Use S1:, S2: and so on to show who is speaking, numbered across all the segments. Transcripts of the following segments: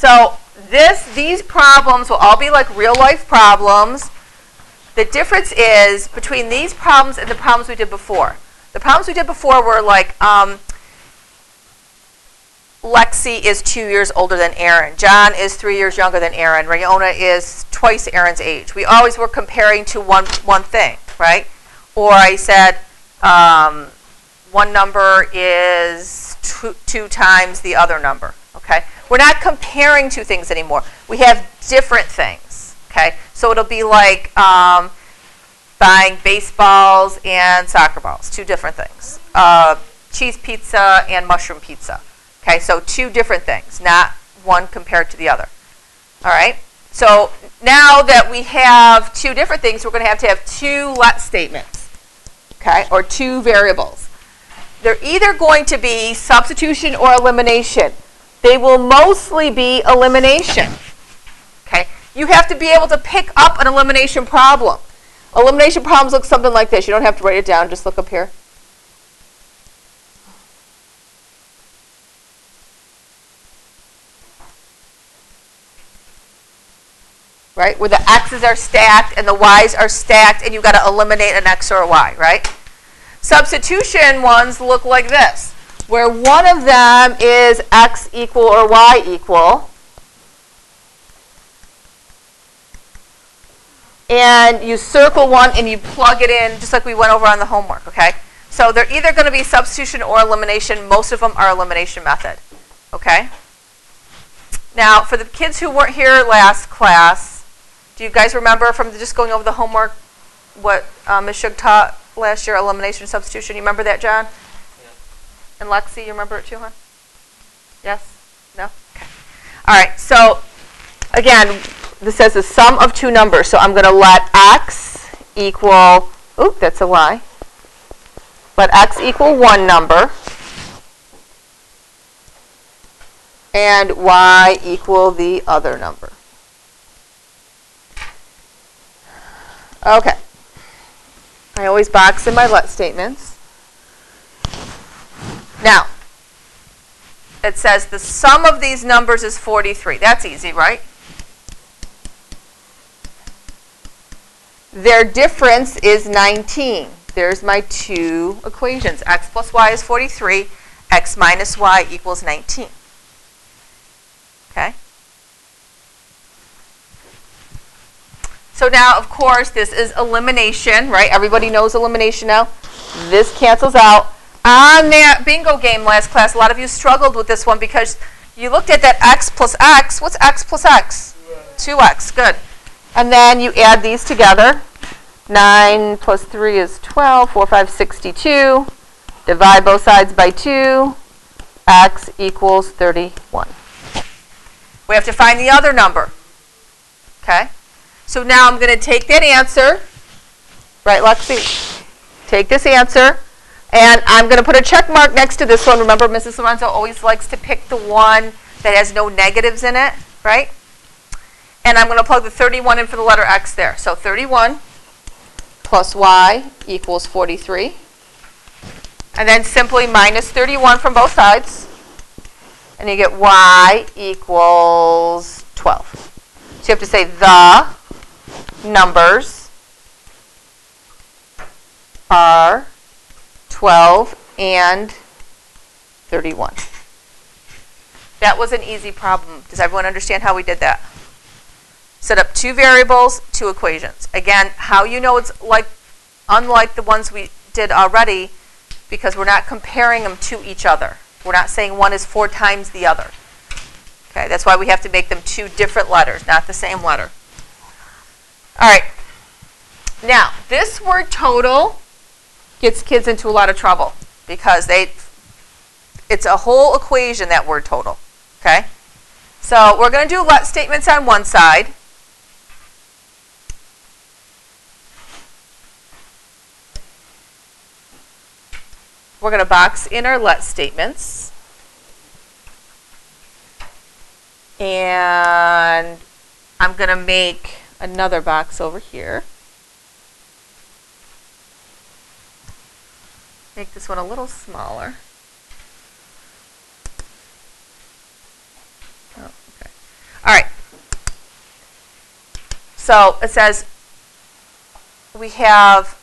S1: So this, these problems will all be like real life problems. The difference is between these problems and the problems we did before. The problems we did before were like um, Lexi is two years older than Aaron. John is three years younger than Aaron. Rayona is twice Aaron's age. We always were comparing to one, one thing, right? Or I said um, one number is two, two times the other number, okay? We're not comparing two things anymore. We have different things, okay? So it'll be like um, buying baseballs and soccer balls, two different things. Uh, cheese pizza and mushroom pizza. Okay, so two different things, not one compared to the other. All right, so now that we have two different things, we're going to have to have two let statements, okay, or two variables. They're either going to be substitution or elimination. They will mostly be elimination. Okay, you have to be able to pick up an elimination problem. Elimination problems look something like this. You don't have to write it down, just look up here. right? Where the x's are stacked and the y's are stacked and you've got to eliminate an x or a y, right? Substitution ones look like this, where one of them is x equal or y equal. And you circle one and you plug it in just like we went over on the homework, okay? So they're either going to be substitution or elimination. Most of them are elimination method, okay? Now, for the kids who weren't here last class, do you guys remember from just going over the homework what uh, Ms. Shug taught last year, elimination substitution? You remember that, John? And Lexi, you remember it too, hon? Yes? No? Okay. All right, so again, this says the sum of two numbers. So I'm going to let x equal, oop, that's a y. Let x equal one number. And y equal the other number. Okay. I always box in my let statements. Now, it says the sum of these numbers is 43. That's easy, right? Their difference is 19. There's my two equations. x plus y is 43. x minus y equals 19. Okay? So now, of course, this is elimination, right? Everybody knows elimination now. This cancels out. On that bingo game last class, a lot of you struggled with this one because you looked at that x plus x. What's x plus x? 2x. Good. And then you add these together. 9 plus 3 is 12. 4, 5, 62. Divide both sides by 2. x equals 31. We have to find the other number. Okay? So now I'm going to take that answer, right, Lexi? Take this answer, and I'm going to put a check mark next to this one. Remember, Mrs. Lorenzo always likes to pick the one that has no negatives in it, right? And I'm going to plug the 31 in for the letter x there. So 31 plus y equals 43. And then simply minus 31 from both sides. And you get y equals 12. So you have to say the numbers are 12 and 31. That was an easy problem. Does everyone understand how we did that? Set up two variables, two equations. Again, how you know it's like unlike the ones we did already because we're not comparing them to each other. We're not saying one is four times the other. Okay, that's why we have to make them two different letters, not the same letter. All right. Now, this word total gets kids into a lot of trouble because they it's a whole equation that word total. Okay? So, we're going to do let statements on one side. We're going to box in our let statements. And I'm going to make another box over here. make this one a little smaller. Oh, okay. All right. So it says we have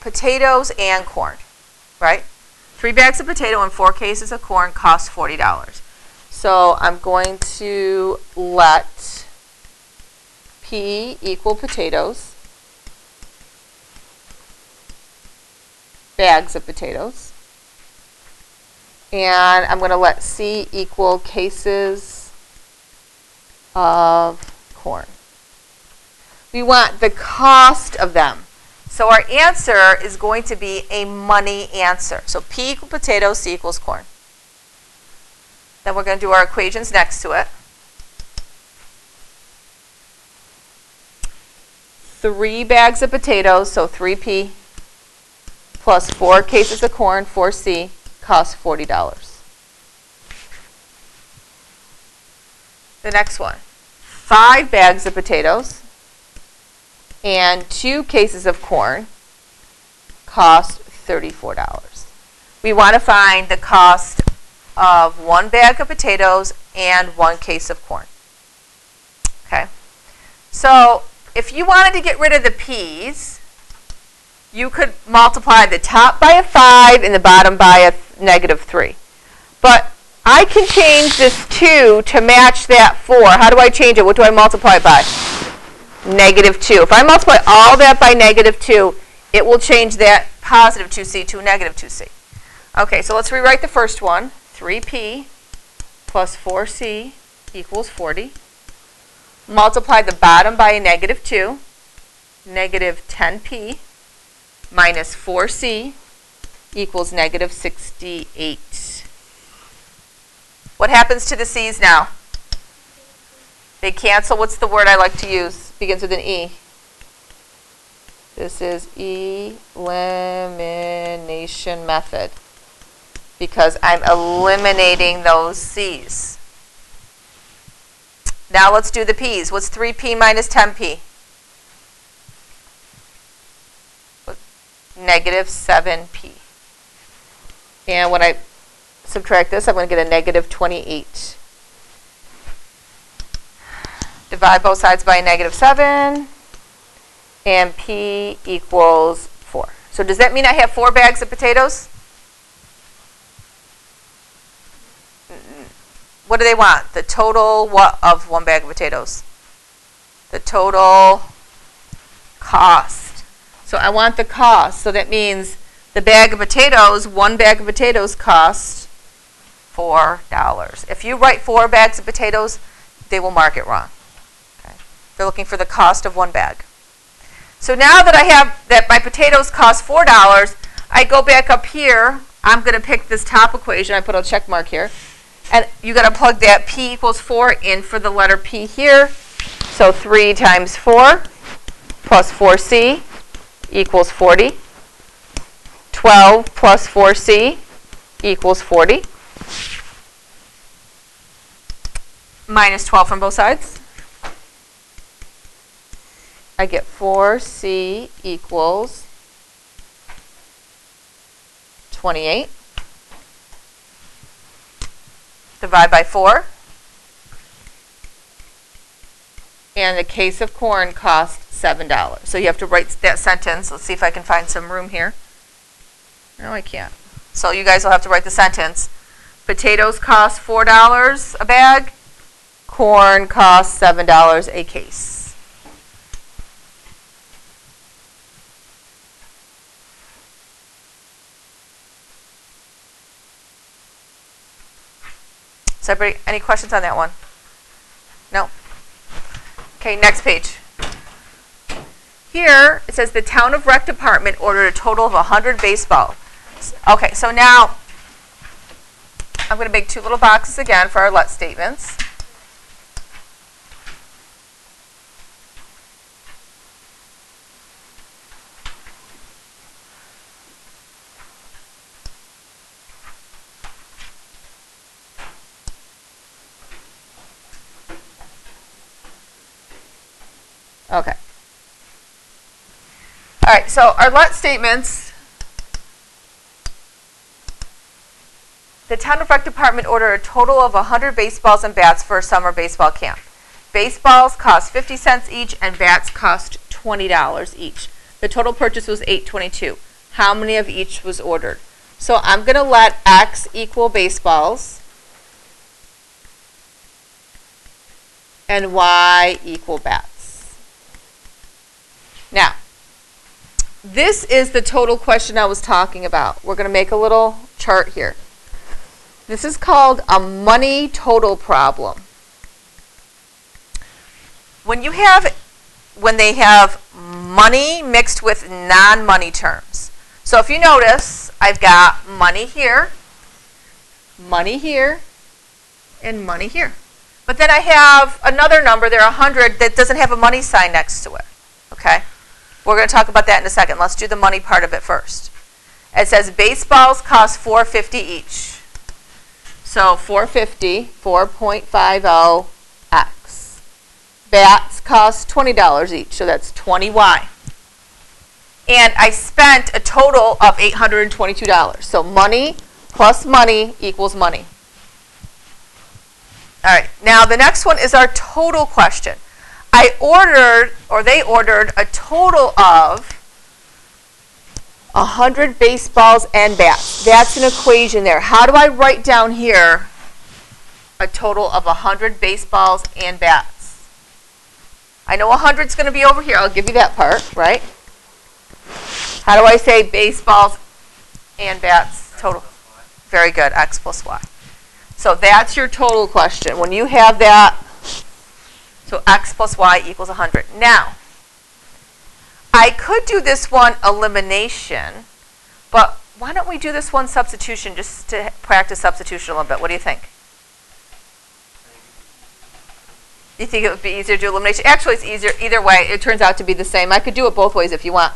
S1: potatoes and corn, right? Three bags of potato and four cases of corn cost $40. So I'm going to let P equal potatoes. Bags of potatoes. And I'm going to let C equal cases of corn. We want the cost of them. So our answer is going to be a money answer. So P equals potatoes, C equals corn. Then we're going to do our equations next to it. 3 bags of potatoes, so 3P, plus 4 cases of corn, 4C, costs $40. The next one, 5 bags of potatoes, and two cases of corn cost $34. We want to find the cost of one bag of potatoes and one case of corn. Okay, so if you wanted to get rid of the peas, you could multiply the top by a 5 and the bottom by a negative 3. But I can change this 2 to match that 4. How do I change it? What do I multiply by? negative 2. If I multiply all that by negative 2, it will change that positive 2c to a negative 2c. Okay, so let's rewrite the first one. 3p plus 4c equals 40. Multiply the bottom by a negative 2. Negative 10p minus 4c equals negative 68. What happens to the c's now? They cancel. What's the word I like to use? begins with an E. This is elimination method because I'm eliminating those C's. Now let's do the P's. What's 3P minus 10P? Negative 7P. And when I subtract this, I'm going to get a negative 28. Divide both sides by a negative 7. And P equals 4. So does that mean I have four bags of potatoes? What do they want? The total what of one bag of potatoes? The total cost. So I want the cost. So that means the bag of potatoes, one bag of potatoes costs $4. If you write four bags of potatoes, they will mark it wrong. They're looking for the cost of one bag. So now that I have that my potatoes cost $4, I go back up here. I'm going to pick this top equation. I put a check mark here. And you got to plug that P equals 4 in for the letter P here. So 3 times 4 plus 4C equals 40. 12 plus 4C equals 40. Minus 12 from both sides. I get 4c equals 28. Divide by 4. And a case of corn costs $7. So you have to write that sentence. Let's see if I can find some room here. No, I can't. So you guys will have to write the sentence. Potatoes cost $4 a bag. Corn costs $7 a case. So any questions on that one? Okay, next page. Here, it says the town of rec department ordered a total of 100 baseball. Okay, so now I'm going to make two little boxes again for our let statements. Okay. All right, so our let statements. The town of rec department ordered a total of 100 baseballs and bats for a summer baseball camp. Baseballs cost 50 cents each and bats cost $20 each. The total purchase was 822. How many of each was ordered? So I'm going to let X equal baseballs and Y equal bats. Now, this is the total question I was talking about. We're going to make a little chart here. This is called a money total problem. When you have, when they have money mixed with non-money terms. So if you notice, I've got money here, money here, and money here. But then I have another number there, 100, that doesn't have a money sign next to it. Okay? We're going to talk about that in a second. Let's do the money part of it first. It says baseballs cost 450 each. So 450, 4.50 x. Bats cost $20 each, so that's 20y. And I spent a total of $822. So money plus money equals money. All right, now the next one is our total question. I ordered, or they ordered, a total of 100 baseballs and bats. That's an equation there. How do I write down here a total of 100 baseballs and bats? I know 100 is going to be over here. I'll give you that part, right? How do I say baseballs and bats total? Very good, x plus y. So that's your total question. When you have that, so x plus y equals 100. Now, I could do this one elimination, but why don't we do this one substitution just to practice substitution a little bit? What do you think? You think it would be easier to do elimination? Actually, it's easier either way. It turns out to be the same. I could do it both ways if you want.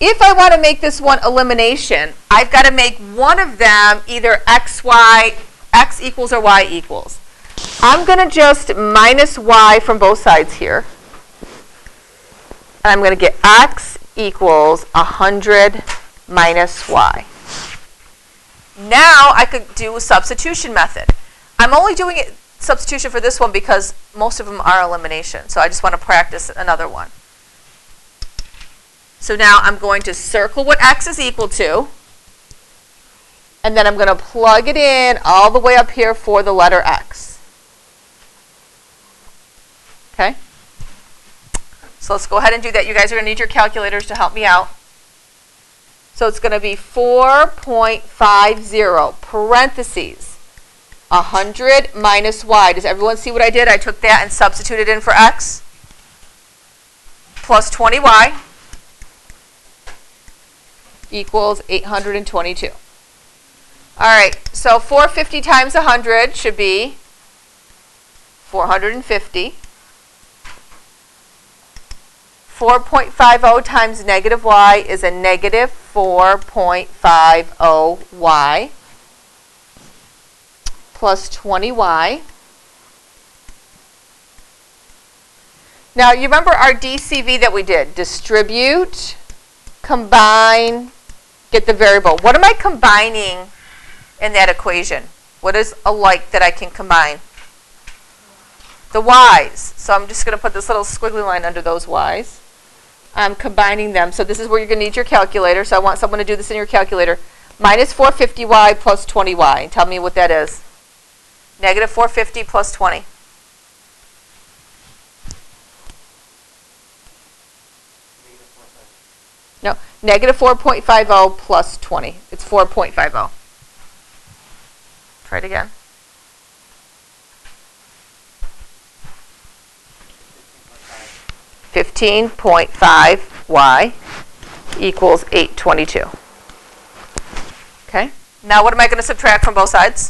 S1: If I want to make this one elimination, I've got to make one of them either x, y, x equals or y equals. I'm going to just minus y from both sides here. And I'm going to get x equals 100 minus y. Now I could do a substitution method. I'm only doing it substitution for this one because most of them are elimination. So I just want to practice another one. So now I'm going to circle what x is equal to. And then I'm going to plug it in all the way up here for the letter x. Okay? So let's go ahead and do that. You guys are going to need your calculators to help me out. So it's going to be 4.50 parentheses 100 minus y. Does everyone see what I did? I took that and substituted in for x plus 20y equals 822. All right, so 450 times 100 should be 450. 4.50 times negative y is a negative 4.50y plus 20y. Now, you remember our DCV that we did? Distribute, combine, get the variable. What am I combining in that equation? What is a like that I can combine? The y's. So I'm just going to put this little squiggly line under those y's. I'm combining them. So this is where you're going to need your calculator. So I want someone to do this in your calculator. Minus 450y plus 20y. Tell me what that is. Negative 450 plus 20. No, negative 4.50 plus 20. It's 4.50. Try it again. Fifteen point five y equals eight twenty two. Okay. Now what am I going to subtract from both sides?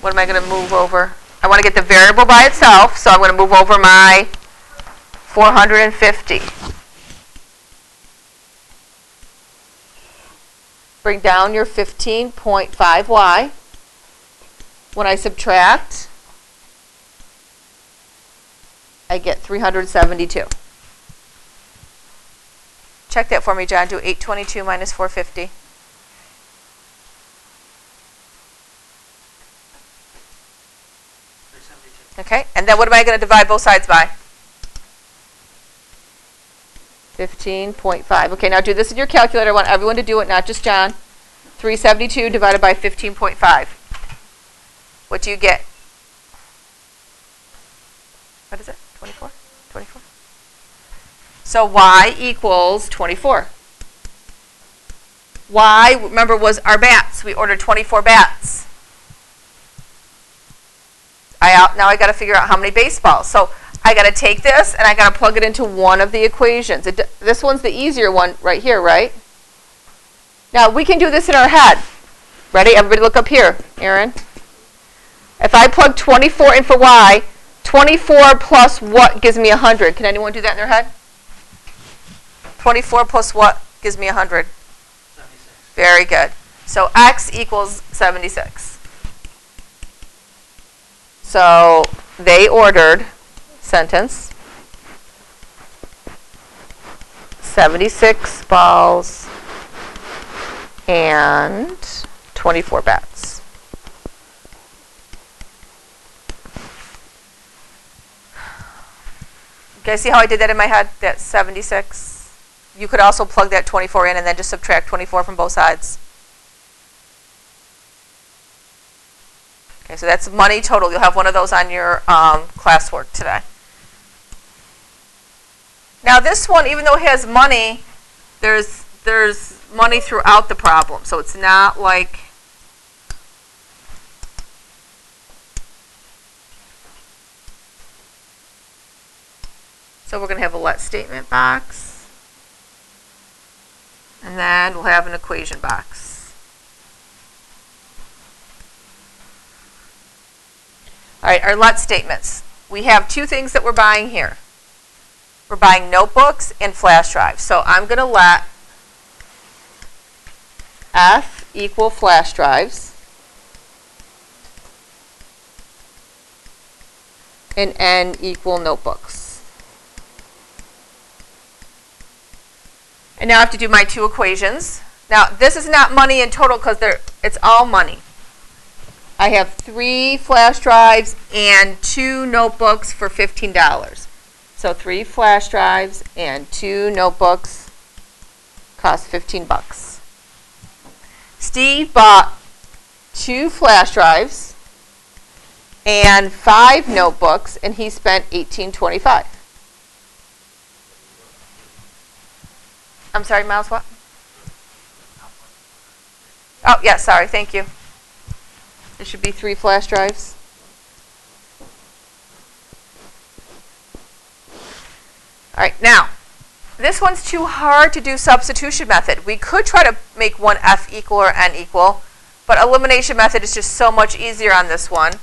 S1: What am I going to move over? I want to get the variable by itself, so I'm going to move over my 450. Bring down your 15.5y. When I subtract, I get 372. Check that for me, John. Do 822 minus 450. Okay, and then what am I going to divide both sides by? 15.5. Okay, now do this in your calculator. I want everyone to do it, not just John. 372 divided by 15.5. What do you get? What is it? 24? 24? So y equals 24. Y, remember, was our bats. We ordered 24 bats. I out, now I got to figure out how many baseballs. So I got to take this and I got to plug it into one of the equations. It, this one's the easier one right here, right? Now we can do this in our head. Ready? Everybody look up here. Aaron. If I plug 24 in for y, 24 plus what gives me 100? Can anyone do that in their head? 24 plus what gives me 100? 76. Very good. So x equals 76. So they ordered sentence 76 balls and 24 bats. Okay, see how I did that in my head? That 76. You could also plug that 24 in and then just subtract 24 from both sides. Okay, so that's money total. You'll have one of those on your um, classwork today. Now this one, even though it has money, there's there's money throughout the problem. So it's not like So we're going to have a let statement box. And then we'll have an equation box. All right, our let statements. We have two things that we're buying here. We're buying notebooks and flash drives. So I'm going to let F equal flash drives and N equal notebooks. And now I have to do my two equations. Now this is not money in total because it's all money. I have three flash drives and two notebooks for $15. So three flash drives and two notebooks cost 15 bucks. Steve bought two flash drives and five notebooks and he spent 1825. I'm sorry, Miles, what? Oh, yeah, sorry, thank you. There should be three flash drives. All right, now, this one's too hard to do substitution method. We could try to make one f equal or n equal, but elimination method is just so much easier on this one.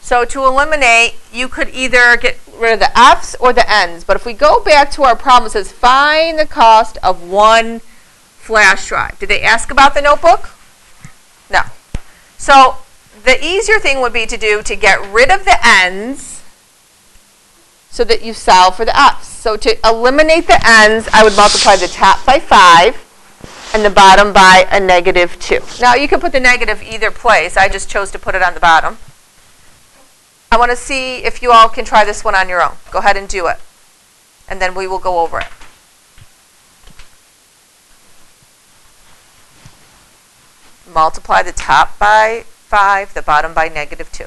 S1: So to eliminate, you could either get rid of the f's or the n's. But if we go back to our problem, it says find the cost of one flash drive. Did they ask about the notebook? No. So the easier thing would be to do to get rid of the n's so that you solve for the f's. So to eliminate the n's, I would multiply the top by 5 and the bottom by a negative 2. Now you can put the negative either place. I just chose to put it on the bottom. I want to see if you all can try this one on your own. Go ahead and do it. And then we will go over it. Multiply the top by 5, the bottom by negative 2.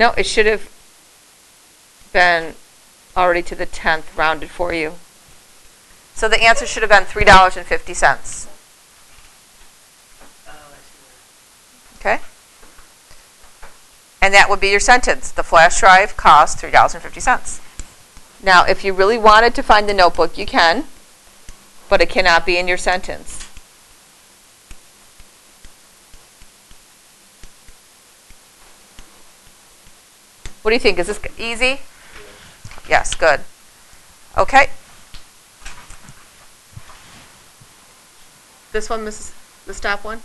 S1: No, it should have been already to the 10th rounded for you. So the answer should have been $3.50. Okay? And that would be your sentence. The flash drive costs $3.50. Now, if you really wanted to find the notebook, you can, but it cannot be in your sentence. What do you think? Is this easy? Yes, good. Okay. This one, Mrs. The stop one?